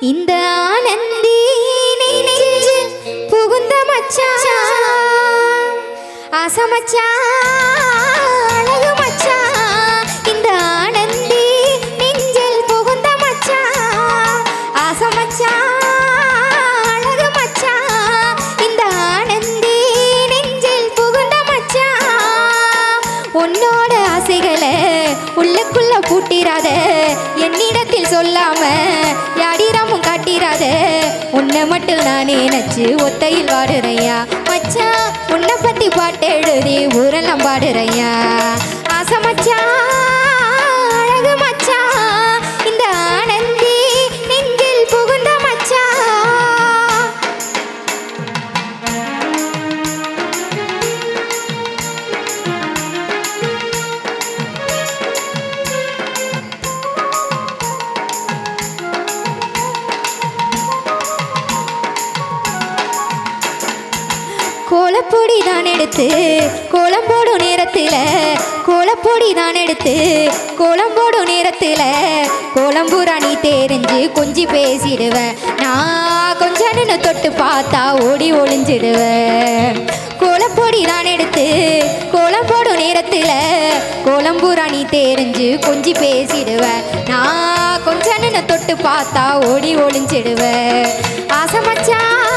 இந்த ஆனந்தி நெஞ்சு புகுந்த மச்சா. அசமச்சா அழகு மச்சா. இந்த ஆனந்தி நெஞ்சில் புகுந்த மச்சா. அசமச்சா அழகு மச்சா. இந்த ஆனந்தி நெஞ்சில் புகுந்த மச்சா. உன்னோட ஆசைகளை உள்ளக்குள்ள பூட்டிராத என்னிடத்தில் சொல்லாம யாடி காட்டிராத. உன்னை மட்டும் நானே நச்சு ஒத்தையில் வாடுறையா. மச்சா உன்னை பத்தி பாட்டு எழுதி ஊரெல்லாம் பாடுறையா. ஆசை மச்சா கோலப்பொடி தான் எடுத்து கோலம் போடும் நேரத்தில் கோலப்பொடி தான் எடுத்து கோலம் போடும் நேரத்தில் கோலம்பூரா நீ தெரிஞ்சு கொஞ்சி பேசிடுவேன். நான் கொஞ்ச நின்று தொட்டு பார்த்தா ஓடி ஒளிஞ்சிடுவேன். கோலப்பொடி தான் எடுத்து கோலம் போடும் நேரத்தில் கோலம்பூரா நீ தெரிஞ்சு கொஞ்சி பேசிடுவேன். நான் கொஞ்ச நின்று தொட்டு பார்த்தா ஓடி ஒளிஞ்சிடுவேன். ஆசை மச்சான்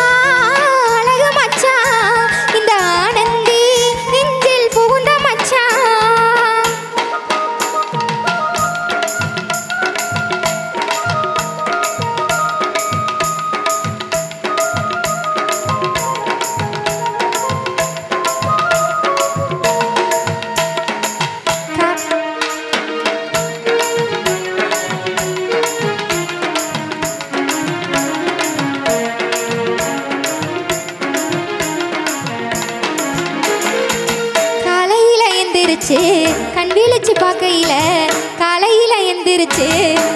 எந்திரிச்சு கண் விழிச்சு பார்க்கையில காலையில எந்திரிச்சு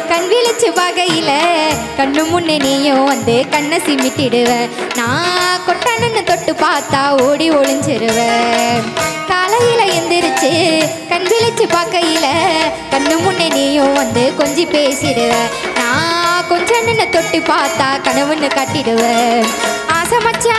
கண் விழிச்சு பார்க்கையில கண்ணு முன்னே நீயும் வந்து கண்ணை சிமிட்டிடுவ. நான் கொட்டானன்னு தொட்டு பார்த்தா ஓடி ஒளிஞ்சிருவேன் காலையில எந்திரிச்சு கண் விழிச்சு பார்க்கையில கண்ணு முன்னே நீயும் வந்து கொஞ்சி பேசிடுவ. நான் கொஞ்சம் தொட்டு பார்த்தா கனவுன்னு கட்டிடுவேன் ஆசை மச்சா